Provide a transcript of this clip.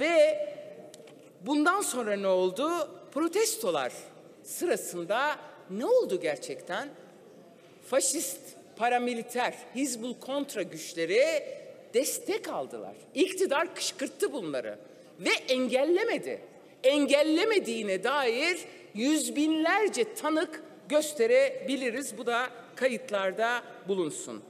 Ve bundan sonra ne oldu? Protestolar sırasında ne oldu gerçekten? Faşist, paramiliter, Hizbul kontra güçleri destek aldılar. İktidar kışkırttı bunları ve engellemedi. Engellemediğine dair yüz binlerce tanık gösterebiliriz. Bu da kayıtlarda bulunsun.